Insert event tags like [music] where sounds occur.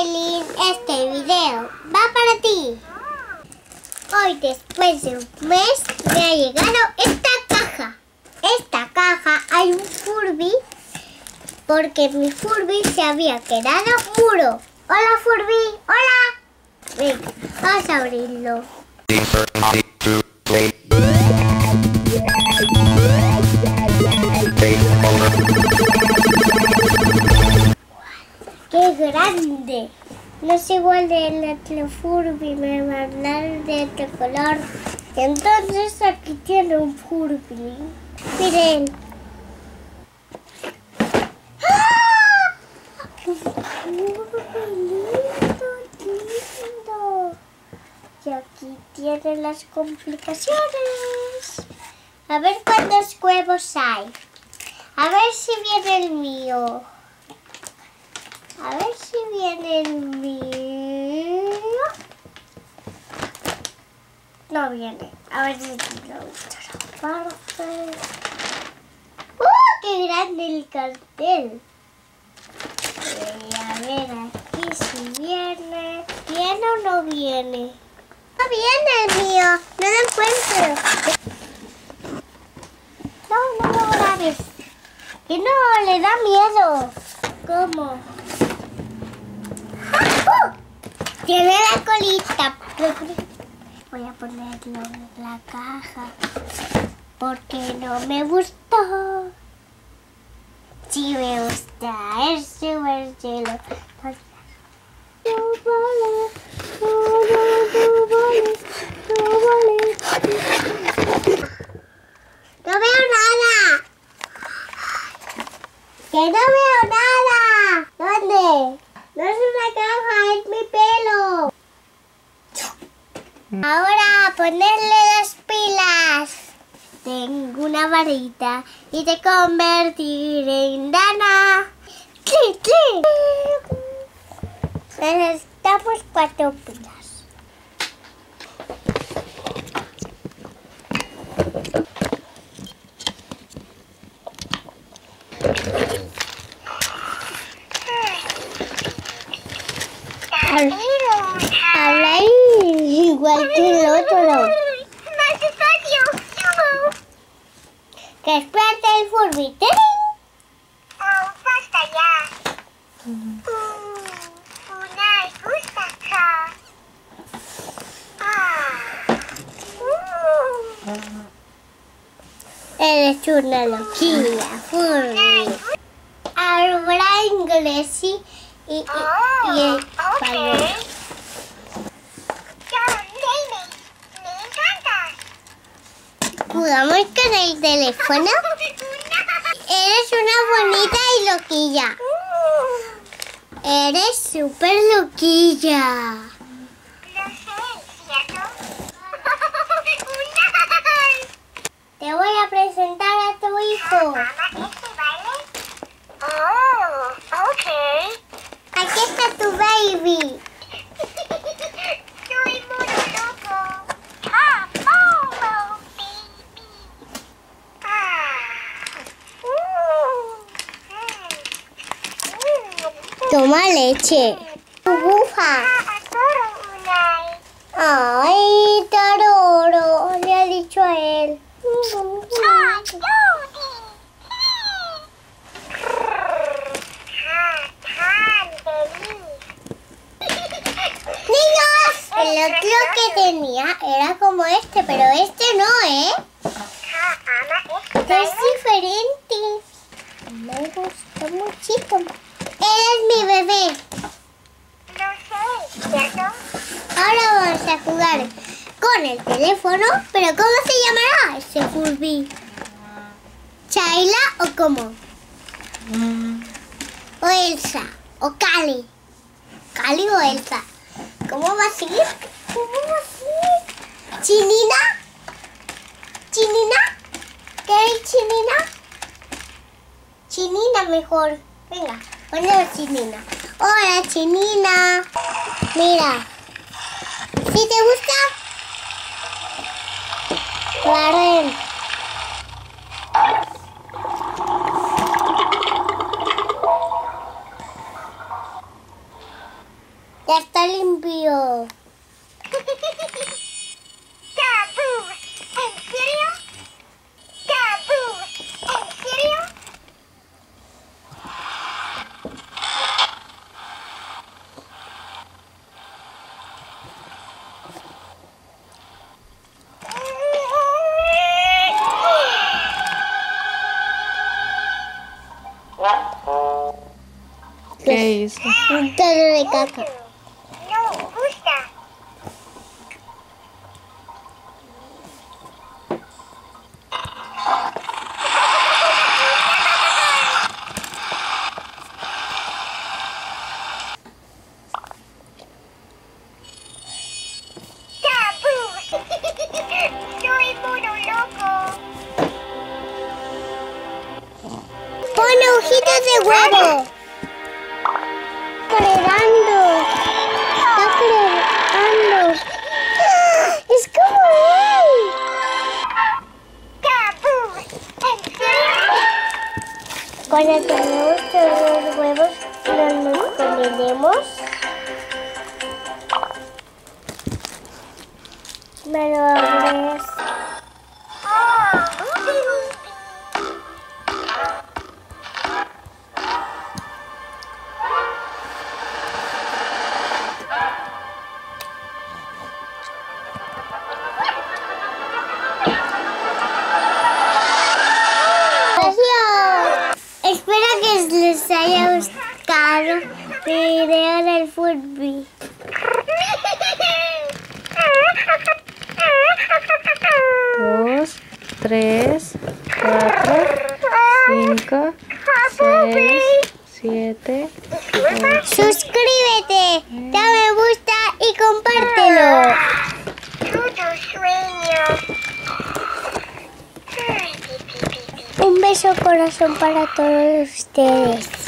Aileen, este video va para ti. Hoy, después de un mes, me ha llegado esta caja. Esta caja hay un Furby porque mi Furby se había quedado muro. Hola Furby, hola. Venga, vamos a abrirlo. Grande! No es igual de la Furby, me mandaron de otro color. Entonces aquí tiene un Furby. Miren. ¡Ah! ¡Qué lindo, lindo! Y aquí tiene las complicaciones. A ver cuántos huevos hay. A ver si viene el mío. A ver si viene el mío. No viene. A ver si tiene otra parte. ¡Uh! ¡Qué grande el cartel! A ver aquí si viene. ¿Viene o no viene? No viene el mío. No lo encuentro. No, no lo grabes. Que no, le da miedo. ¿Cómo? ¡Oh! Tiene la colita. Voy a ponerlo en la caja. Porque no me gustó. Sí me gusta. Es súper chulo. No vale. No, no, no vale. No vale. No veo nada. Que no veo nada. ¿Dónde? No es una caja, es mi pelo. Ahora ponerle las pilas. Tengo una varita y te convertiré en dana. ¡Cli, cli! Necesitamos cuatro pilas. Habla igual que el otro. Que espérate el Furby. Oh, basta ya. Una gusta acá. Eres una loquilla, Furby. Habla inglés y, y, y, y Oh, español. ok. Ya, nene, me encanta. ¿Jugamos con el teléfono? Eres una bonita y loquilla. Eres súper loquilla. Lo sé, ¿cierto? Te voy a presentar a tu hijo. Mamá, ¿este baile? Oh, ok. Aquí está tu baby. Soy mono loco. Ah, mono, baby. Ah. Mm. Mm. Toma leche. Bufa. Ay, Taroro. Le ha dicho a él. Niños, el otro que tenía era como este, pero este no, ¿eh? Ah, ama, ¿este Este es diferente. Me gusta muchito. Eres mi bebé. Lo sé, ¿cierto? Ahora vamos a jugar con el teléfono, pero ¿cómo se llamará ese Furby? ¿Chaila o cómo? ¿O Elsa? ¿O Cali? ¿Cali o Elsa? ¿Cómo va a seguir? ¿Cómo va a seguir? ¿Chinina? ¿Chinina? ¿Qué hay Chinina? Chinina mejor. Venga, ponle Chinina. Hola Chinina. Mira. ¿Sí te gusta? Karen. Ya está limpio. [laughs] ¿En serio? Hizo? Un de caca. No gusta. [laughs] Soy mono loco. Pone ojitos de huevo. Creando. Está creando. ¡Ah! Es como él. Cuando tenemos todos los huevos, nos los comeremos. Me lo 3, 4, 5, 6, 7, 8. Suscríbete, dame gusta y compártelo. Un beso corazón para todos ustedes.